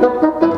Música